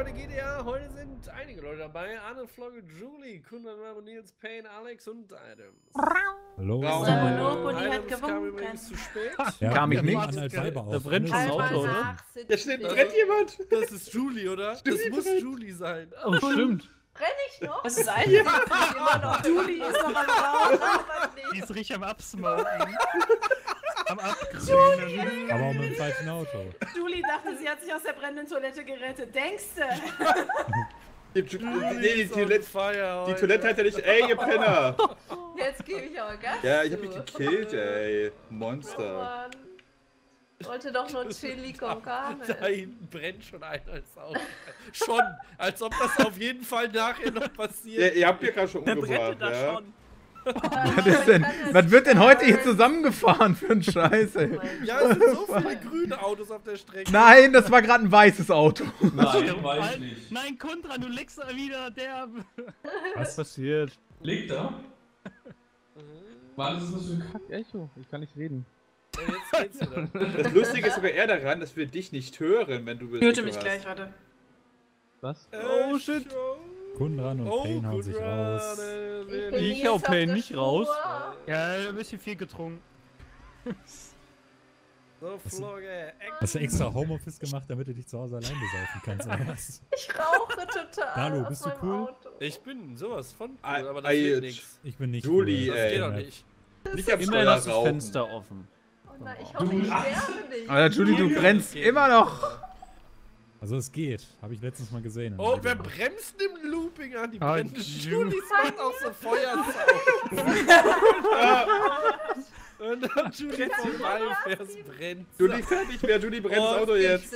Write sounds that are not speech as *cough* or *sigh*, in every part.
Leute, GTA. Heute sind einige Leute dabei. Arne, Flogge, Julie, Kundan, Maro, Nils, Payne, Alex und Adams. Hallo. Ja, Äh, Monopoly hat gewunken. zu spät. ja, Kam ich nicht. Da brennt schon Auto, oder? Ja, steht, brennt jemand? Das ist Julie, oder? Das muss Julie sein. Oh, stimmt. Brenn ich noch? Das ist eigentlich immer noch. Juli ist noch am Laufen. aber Die nicht. ist richtig am Absmoken. *laughs* am Abgrünen. Aber auch mit dem falschen Auto. Julie dachte, sie hat sich aus der brennenden Toilette gerettet. Denkste? *laughs* Die, die, nee, die, on Toilette, die. Toilette hat ja nicht, ey, ihr Penner! *laughs* Jetzt gebe ich aber Gas. Ja, ich hab mich gekillt, ey. Oh Monster. Ich wollte doch nur Chili *laughs* con carne. Da hinten brennt schon einer ins Auto. Schon, als ob das auf jeden Fall nachher noch Ja, passiert. ihr habt hier gerade schon umgebracht, brennt da ja? schon? Was ist denn? Was wird denn heute hier zusammengefahren für ein *laughs* Scheiß, ey? Ja, es sind so *laughs* viele grüne Autos auf der Strecke. Nein, das war gerade ein weißes Auto. Nein, weiß ich nicht. Nein, Kontra, du legst da wieder der. Was passiert? Liegt da? Ist das für ein Kack? Echo, ich kann nicht reden. Ja, jetzt geht's wieder. Das Lustige ist sogar eher daran, dass wir dich nicht hören, wenn du Mute Echo mich hast. gleich, warte. Was? Oh shit. Kunran und Oh, Payne hauen sich raus. bin Ich jetzt hau auf Payne nicht raus. Spur. Ja, ein bisschen viel getrunken. *laughs* So, Flogge. Hast du extra Homeoffice gemacht, damit du dich zu Hause allein besaufen kannst, oder was? *laughs* Ich rauche total. Hallo, bist du cool? Auto. Ich bin sowas von cool, aber das jetzt. nichts. Ich bin nicht Julie, cool. Das ey. geht doch nicht. Steuer hast du das. Fenster offen. Oh nein, ich hoffe, ich sterbe nicht. Alter, Julie, du brennst immer noch. Also es geht. Habe ich letztens mal gesehen. Oh, wer bremst im Looping an? Die Ah, brennende Ju- Julie macht auch so Feuerzauber. *laughs* Und dann Julie vorbei fährst, brennt. Julie fährt nicht mehr, Julie brennt das Oh, Auto jetzt.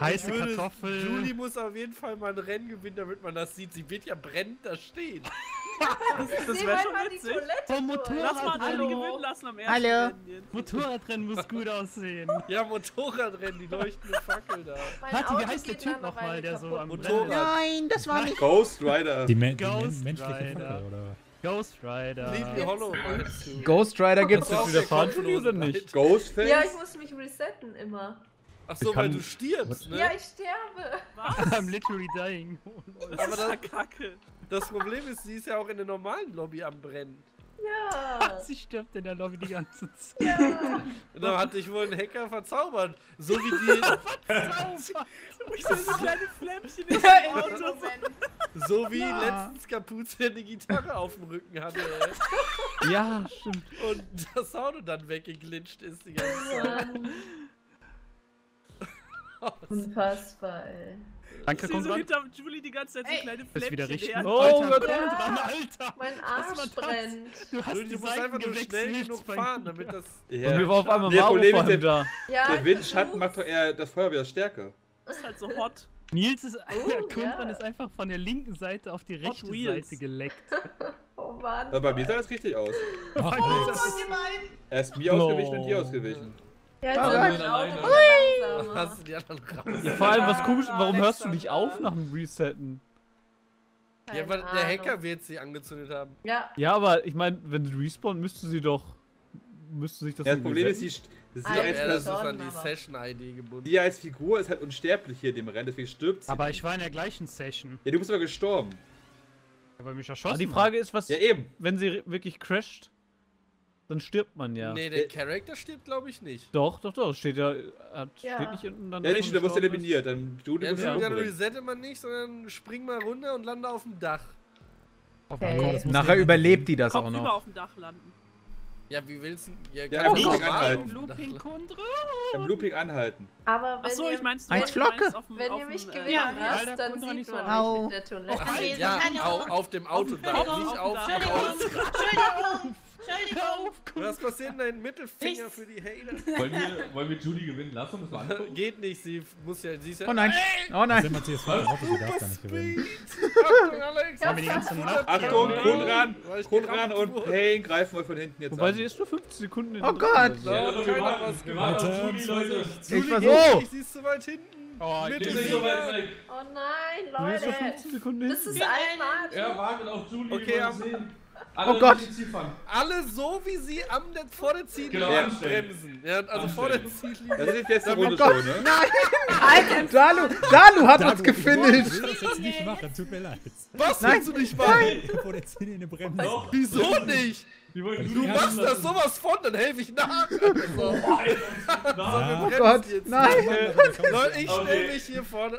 Heiße Kartoffel. Julie muss auf jeden Fall mal ein Rennen gewinnen, damit man das sieht. Sie wird ja brennend da stehen. Das Geh wäre mal schon mal die witzig. Vom. Motorrad. Lass mal alle Hallo. gewinnen lassen am ersten Hallo. Rennen jetzt. Motorradrennen muss *laughs* gut aussehen. Ja, Motorradrennen, die leuchtende Fackel da. Warte, wie heißt der Typ nochmal, der so am Motorrad. Nein, das war nicht. Ghost Rider. Die, die men Ghost menschliche Rider. Fackel, oder? Ghost Rider. Ghost Rider gibt's. Das auch wieder der fahren von dir oder nicht? Ghostface? Ja, ich muss mich resetten immer. Ach so, weil du stirbst, ne? Ja, ich sterbe. *laughs* I'm literally dying. Das Aber ist das- ja kacke. Das Problem ist, sie ist ja auch in der normalen Lobby am Brennen. Ja. *laughs* Sie stirbt in der Lobby die ganze Zeit. ja. Da hat dich wohl ein Hacker verzaubert. So wie die, *laughs* Ich sehe so kleine Flämmchen im Auto. so wie letztens Kapuze eine Gitarre auf dem Rücken hatte ey. Ja, stimmt. und das Auto dann weggeglitscht ist die ganze Zeit. Mann. Unfassbar, ey. Danke, Ich sehe so hinter Julie die ganze Zeit so Ey, kleine Ist wieder Flämmchen. richtig. her. Oh, Alter, Ja. Kontra, Alter. Mein Arsch brennt. Du hast Du, die du musst einfach nur schnell genug fahren, damit das. Ja. Und mir war auf einmal Der Problem ist, der- da. Ja, Der Windschatten macht doch eher das Feuer wieder stärker. Das ist halt so hot. Nils ist, der Oh, Konran ja. ist einfach von der linken Seite auf die rechte Wheels. Seite geleckt. *laughs* Oh Mann. Aber bei mir sah das richtig aus. *laughs* Ach, Alex. Er ist mir No. ausgewichen und dir ausgewichen. Ja, jetzt alleine. Hast du die anderen raus? Ja, vor allem, was komisch, warum hörst du nicht auf nach dem Resetten? Ja, weil der. Hacker wird sie angezündet haben. Ja, Ja, aber ich meine, wenn sie respawnen, müsste sie doch. Müsste sich das Ja, das Problem ist, sie, sie, Ah, Ja, als, ja, schon, an die Session-ID gebunden. sie als Figur ist halt unsterblich hier in dem Rennen, deswegen stirbt sie. Aber ich war in der gleichen Session. ja, du bist aber gestorben. Aber mich erschossen. Aber die Frage ist, was, Ja, eben. wenn sie wirklich crasht, dann stirbt man ja. Nee, der Charakter stirbt, glaube ich, nicht. Doch, doch, doch. Steht ja, hat, Ja. steht nicht unten dann. Ja, nicht, da wirst du eliminiert. Dann du, du Ja, musst dann, dann resette man nicht, sondern spring mal runter und lande auf dem Dach. okay. Das muss Nachher überlebt die das auch Kopf über noch. auf dem Dach landen. Ja, wie willst du. Ja, Ja, kann man Looping anhalten. auf Looping. Im Looping anhalten. Aber wenn Achso, ihr, ich meinst Als Flocke. wenn ihr mich gewinnen Ja, Alter, dann sieht nicht man so. mich mit der Toilette. Auf Ja, auf, auf dem Autodach, Auf dem nicht auf dem Autodach. Auto. Hör auf, Was passiert denn dein Mittelfinger für die Hater? Wollen wir, wollen wir Julie gewinnen lassen? Das mal angucken? Geht nicht, sie muss ja. Sie ist ja Oh nein. Oh nein. ist immer CS Auto, die darf gar nicht gewinnen. Achtung, Alex! Haben wir die ganze Nacht. Achtung, ich Konran gerammt und. Payne greifen euch von hinten jetzt Wobei an. sie ist nur 15 Sekunden in Oh der Gott. So, wir keiner was wir gemacht. warten auf Julie, Leute. Ich versuch. nicht, Sie ist zu weit hinten. Oh, Nicht dem so weit weg. Oh nein, Du bist nur Leute. 15 Sekunden Das ist einmal. Er wartet auf Julie, Okay, wir am- sehen. Alle Oh Gott. Alle so, wie sie am der, vor der Ziellinie Genau, anstellen. bremsen. Ja, also vor der Ziellinie. Das ist die letzte Oh Runde Gott, schon, ne? Dalu, Dalu hat Dalu, uns gefinisht. Ich will das jetzt nicht machen, tut mir leid. Was Nein, willst du nicht machen? Vor der Ziellinie bremsen. Doch. Wieso nicht? Du machst das sowas von, dann helfe ich nach. Also, *laughs* Ja, Oh Gott, jetzt. nein. Leute, ich stelle Okay. mich hier vorne.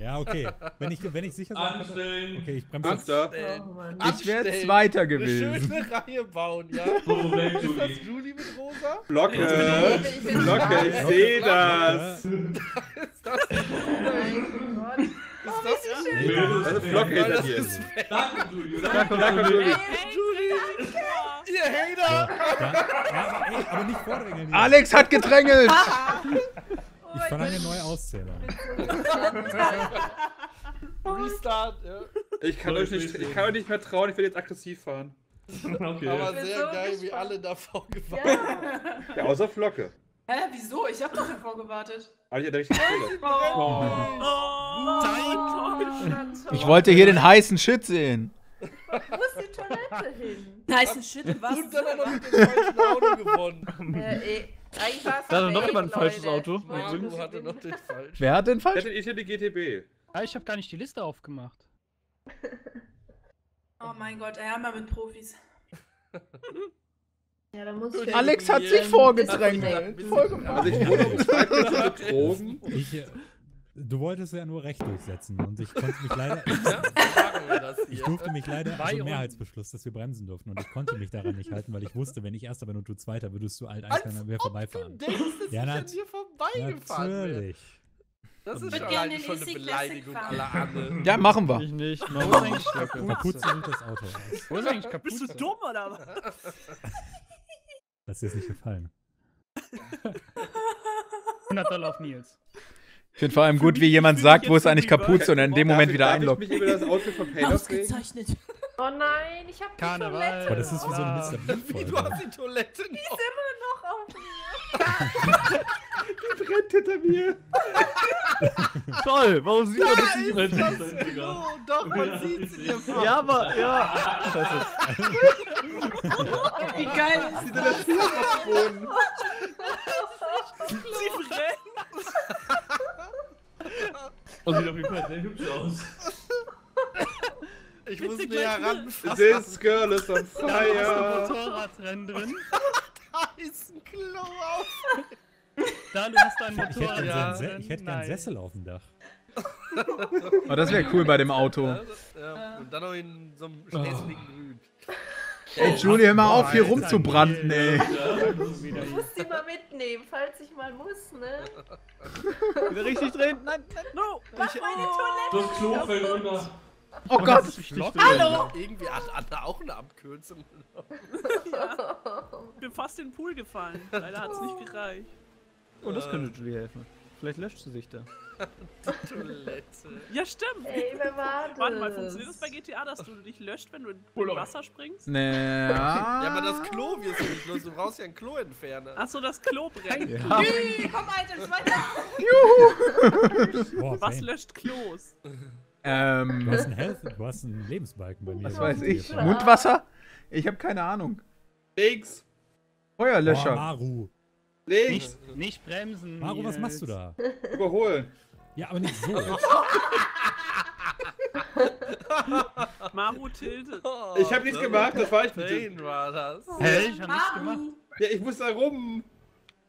Ja, okay. Wenn ich, wenn ich sicher sein kann. Anstellen. Okay, ich bremse. Oh Mann. Ich wäre Anstellen. Zweiter Eine gewesen. schöne Reihe bauen, ja? So, bleib Ist das. Julie mit Rosa? Glocke. Glocke, ich sehe *laughs* das. Ist das, Ist das Nee, Das ist Glocke Weil hinter das dir. ist Danke, Judy. Danke, danke, Julie. ihr Hater! Ja, aber, ey, aber nicht vordrängeln. Alex hat gedrängelt. *laughs* Ich verlange neue Auszähler. Restart, ja. Ich kann, euch nicht, ich kann euch nicht mehr trauen, ich will jetzt aggressiv fahren. *laughs* Okay. Aber sehr so geil, wie gespannt. alle davor gewartet Ja. Ja, außer Flocke. Hä, wieso? Ich hab doch davor gewartet. Aber ich hatte richtig Fehler. Oh. Oh, Ich wollte hier den heißen Shit sehen. Wo ist die Toilette hin? Nice and shit, was? Und dann hat er mit dem falschen Auto gewonnen. Äh, eh, eigentlich war es Da hat er noch jemand ein falsches Leute. Auto. Manu hatte noch den falschen. Wer hat den Ich falsch? hatte ich hatte die GTB. Ah, ich habe gar nicht die Liste aufgemacht. Oh mein Gott, ey, einmal mit Profis. *laughs* Ja, da muss ich Alex hat sich Ähm, vorgedrängelt. Voll gemacht. Also ich du wolltest ja nur Recht durchsetzen und ich konnte mich leider, Ja, ich durfte mich leider, also. Mehrheitsbeschluss, dass wir bremsen durften und ich konnte mich daran nicht halten, weil ich wusste, wenn ich Erster bin und du Zweiter, würdest du alt eiskern an mir vorbeifahren. Du denkst, dass Ja, ich an dir vorbeigefahren bin. Natürlich. Das ist schon eine Beleidigung aller. Anne. Ja, machen wir. Ich nicht. Wo ist eigentlich Kapuze Kapuze? das Auto aus. Wo ist eigentlich Kapuze? Bist du dumm oder was? *laughs* Das ist dir nicht gefallen. *laughs* 100 Dollar auf Nils. Ich finde vor allem gut, wie jemand sagt, wo ist eigentlich Kapuze und er in dem Moment wieder einloggt. ich mich über das Outfit von reden? Ausgezeichnet. Oh nein, ich hab die Karneval. Toilette. Aber das ist wie so eine Ah. Mr. Wie, *laughs* du hast die Toilette noch. noch auf mir. *laughs* Brennt hinter mir. *laughs* Toll, warum sieht man das Da nicht ist mehr? das Klo. Doch, man sieht sie dir vor. Ja, aber, ja. Wie geil ist das? Sie brennt. Und sieht auf jeden Fall sehr hübsch aus. Ich muss näher ranfassen. This girl is on Da ist ein fire. Motorradrennen drin. *laughs* Da ist ein Klo auf. Da, du hast ein Ich hätte gern, so einen Se- ich hätte gern. Sessel auf dem Dach. Oh, das wäre cool bei dem Auto. Ja, ja. Und dann noch in so einem schneeseligen Grün. Ey, Julie, hör mal auf, hier rumzubranden, ey. Ich muss die mal mitnehmen, falls ich mal muss, ne? Wieder richtig drehen. Nein, nein. No. Mach Ich, meine oh. Toilette. Das Klo fällt runter. Oh Gott. Hallo! Irgendwie hat Anne auch eine Abkürzung. Ich bin fast in den Pool gefallen. Leider hat es nicht gereicht. Oh, das könnte Julie helfen. Vielleicht löscht sie sich da. *laughs* Toilette. Ja, stimmt. Ey, wer war das? Warte mal, funktioniert das bei GTA, dass du dich löscht, wenn du in Wasser springst? Nee. Ja, aber das Klo wirst du nicht los. Du brauchst ja ein Klo entfernen. Achso, das Klo brennt. Ja. Komm, Alter, weiter! Boah, Was löscht Klos? Du Ähm, hast einen Health, du hast einen Lebensbalken bei mir. was weiß ich. Mundwasser? Ich habe keine Ahnung. Boah, Feuerlöscher. Maru. Links. Nicht, nicht bremsen. Maru, was machst du da? *laughs* Überholen. Ja, aber nicht so. *laughs* Maru tiltet. Oh, Ich hab nichts gemacht, das war ich mit Pain war das. Hä, ich hab nichts gemacht. Maru! Ja, ich muss da rum.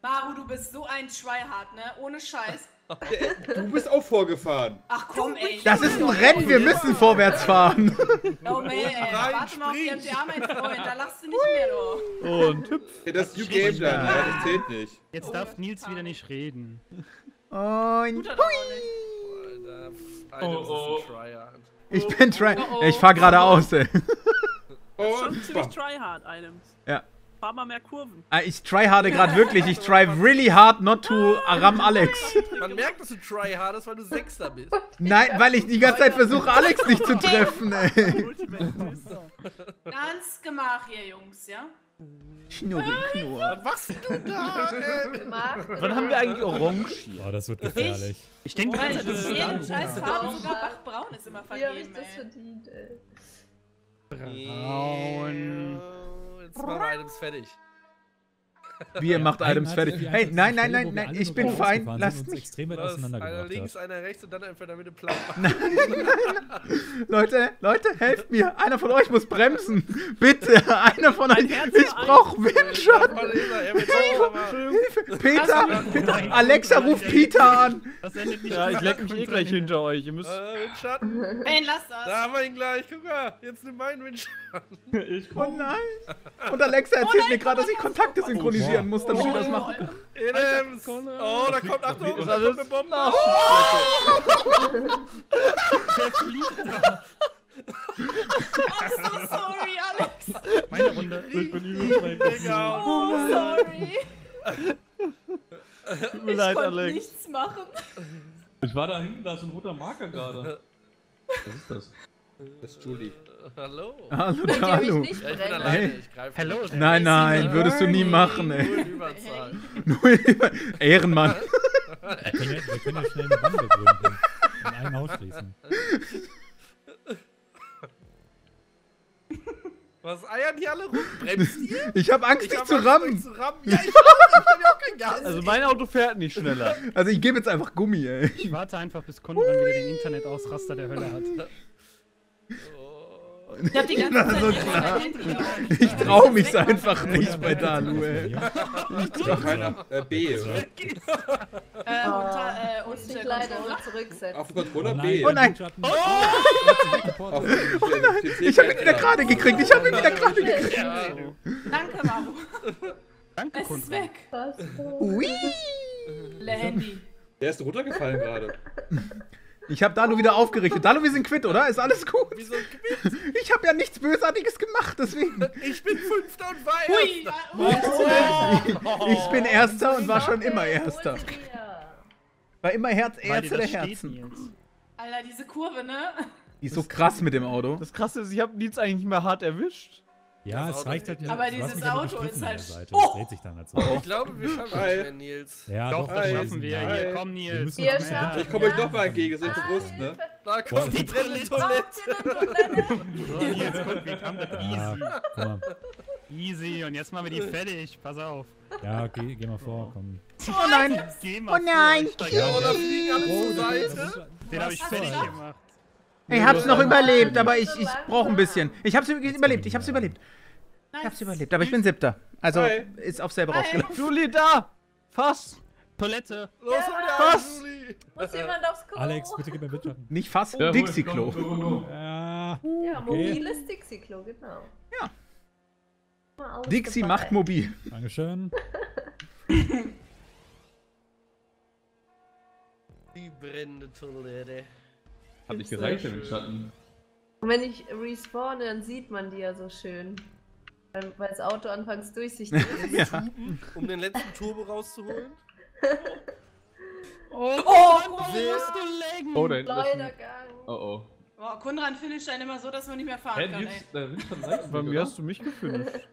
Maru, du bist so ein Tryhard, ne? Ohne Scheiß. Du bist auch vorgefahren. Ach komm, ey. Das ist ein Rennen, wir müssen vorwärts fahren. Oh, man, ey. Warte mal auf die. MTA, mein Freund. Da lachst du nicht mehr, doch. Und hüpf. Ja, das ist New Game dann, ja, das zählt nicht. Jetzt darf Nils wieder nicht reden. Und nicht. Alter, Oh, oh. ist ein Tryhard. ich bin try. Ich fahr geradeaus, ey. Schon Und ziemlich bam. Tryhard-Items. Ja. Fahr mal mehr Kurven. Ah, Ich tryharde gerade wirklich. Ich try really hard not to Aram Alex. Man merkt, dass du Tryhard bist, weil du Sechster bist. Nein, weil ich die ganze Zeit versuche, Alex nicht zu treffen, ey. Ganz gemach hier, Jungs, ja? Schnurri, Knurr. Was machst du da? ey? Wann haben wir eigentlich Orange hier? Oh, das wird gefährlich. Ich denke, Weil das ist jede dann. scheiß Farbe, sogar Bachbraun ist immer wie hab ich vergeben, das verdient, ey? Braun. Wir Items fertig. Wie ihr macht hat fertig. Hey, nein, nein, nein, nein, ich bin fein. Lasst mich. extrem weit Was? Einer links, einer rechts und dann einfach in der Mitte platt. Leute, Leute, helft mir. Einer von euch muss bremsen. Bitte, einer von euch. Ich brauch Windshot. Hilfe. Peter, Peter, Alexa ruft Peter an. Das endet nicht Ja, ich leck mich eh gleich hinter euch. Ihr müsst. Äh, Windschatten. Ben, lass das. Da haben wir ihn gleich. Guck mal. Jetzt nimm meinen Windschatten. *laughs* Ich Oh nein. Und Alexa erzählt mir gerade, dass ich Kontakte synchronisieren muss, damit ich das mache. Items. Oh, da kommt, Achtung, Das da alles- kommt eine Bombe. Der fliegt da. I'm so sorry, Alex. Meine Runde. Ich bin übel Egal. Oh, sorry. Tut mir Ich leid, konnte Alex. nichts machen. Ich war da hinten, da ist ein roter Marker gerade. Was ist das? Das ist Julie. Hallo. *laughs* Hallo, hallo. nicht Ja, ich bin brennen? alleine. Hey. Ich greife. Hello. Nein, nein, würdest du nie machen, ey. Null Überzahl. *laughs* Nur Ehrenmann. *laughs* Wir können, ja, wir können ja schnell eine Bande gründen. Und einen ausschließen. Was eiern die alle rum? Bremst ihr? Ich hab Angst, Ich dich hab zu Angst, rammen. zu rammen. Ja, ich hab, ich hab ja auch kein Gas. Also mein Auto fährt nicht schneller. Also ich gebe jetzt einfach Gummi, ey. Ich warte einfach, bis Konrad wieder den Internetausraster der Hölle hat. Ich hab die ganze Na, Zeit so klar. Ich trau mich einfach nicht bei Dalu, ey. Doch, keiner. Äh, B, oder? Äh, unter, äh, unter ich leider zurücksetzen. Auf Controller Oh B. Oh nein. Windschatten. Auf dem Ich hab ihn wieder gerade gekriegt. Ich hab ihn wieder gerade gekriegt. Danke, Maru. Danke, Es ist weg. Ui. Le Handy. Der ist runtergefallen gerade. *laughs* Ich hab Dalu wieder aufgerichtet. Dalu, wir sind quitt, oder? Ist alles gut? Wieso gewinnt? Ich hab ja nichts Bösartiges gemacht, deswegen. Ich bin Fünfter und war Ui. Erster. ui. Ich bin Erster und war schon immer Erster. War immer Herz, Ärzte der Herzen. Alter, diese Kurve, ne? Die ist so krass mit dem Auto. Das krasse ist, ich habe Nils eigentlich nicht mehr hart erwischt. Ja, Das es Auto reicht halt nicht. Aber dieses Auto ist halt- Seite. Oh! Das dreht sich dann halt so. Ich glaube, wir schaffen mehr, Nils. Ja, Doch, doch, das schaffen wir. Hi. Hier, komm, Wir Nils. ein schafft- bisschen Ich komme euch doch mal entgegen, ist echt bewusst, ne? Da kommt die brennende Braucht Toilette. *laughs* So, Nils, guck, wir haben das Ja, easy. guck mal. Easy. Und jetzt machen wir die fertig. Pass auf. Ja, okay, geh mal vor, komm. Oh nein. Geh mal Oh nein. vor, ich steig Ja, ein. Oder fliegen alle Oh, zur Seite. Den habe ich fertig gemacht. Ich hab's noch überlebt, aber ich, ich brauche ein bisschen. Ich hab's überlebt, ich hab's überlebt. Ich hab's überlebt, aber ich bin siebter. Also Hi. ist auf selber Hi. rausgelaufen. Julie, da! Fass! Toilette. Los, an, Juli. Muss jemand aufs Klo? Alex, bitte gib mir Windschatten. Nicht fast, Ja, hol, Dixie-Klo. Ja, Ja, okay. mobiles Dixie-Klo, genau. Ja. Dixie dabei. macht mobil. Dankeschön. *laughs* Die brennende Toilette. Hat nicht gereicht, der Windschatten. Und wenn ich respawne, dann sieht man die ja so schön. Weil, das Auto anfangs durchsichtig *laughs* ist. Ja. Um den letzten Turbo rauszuholen. Oh, Oh, musst du legen? Oh, da hinten ist ein... Schleudergang. Oh, oh. Boah, Konrad finisht dann immer so, dass man nicht mehr fahren Hä, kann, ey. Der Windschatten reicht Bei mir hast du mich gefinisht.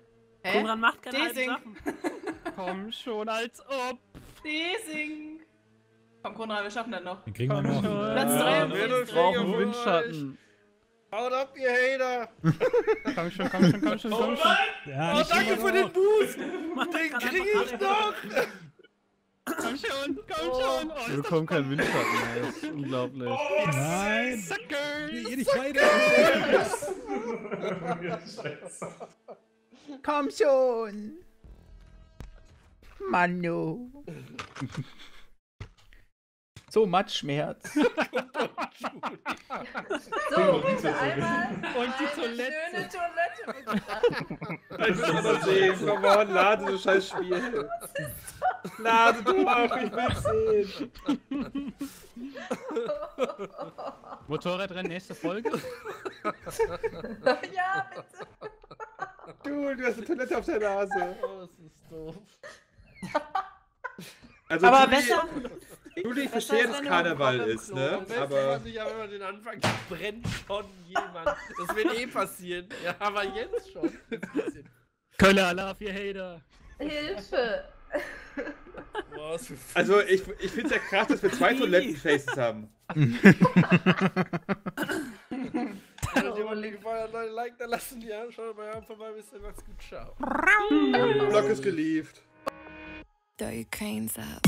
Konrad macht keine halben Desing. Sachen. *laughs* Komm schon, als ob. Desing. Komm, Konrad, wir schaffen das noch. Den kriegen wir noch. Platz Ja, drei und wir Platz kriegen Brauchen Windschatten. Haut ab, ihr Hater! *laughs* Komm schon, komm schon, komm schon, komm schon. Ja, Oh, danke für den. Boost! *laughs* Den krieg ich noch! *laughs* Komm schon, komm Oh. schon. Oh, Wir bekommen keinen Windschatten mehr. Das ist unglaublich. Nein. Sucker. Ihr nicht weiter. Komm schon. Manu. So, Matschschmerz. *laughs* *laughs* So, bitte einmal Und die eine Toilette. schöne Toilette betrachten. Ich will sehen. Komm on, lade das scheiß Spiel. Lade doch, ich will sehen. Motorradrennen, nächste Folge. ja, bitte. Du, du hast eine Toilette auf der Nase. Oh, das ist doof. Also, Aber besser. Julie, ich verstehe, als dass wenn Karneval ist, ne? Aber man sich aber immer den Anfang, da brennt schon jemand. Das wird eh passieren. Ja, aber jetzt schon. Ein. Kölle Alarv, ihr Hater. Hilfe. Also, ich, ich finde es ja krass, dass wir zwei Toilettenfaces haben. Ja, und jemand gefallen hat, Leute, like da lassen, ja. Schaut mal vorbei, bis dann. Macht's gut, ciao. Block ist gelieft. Throw your cranes up.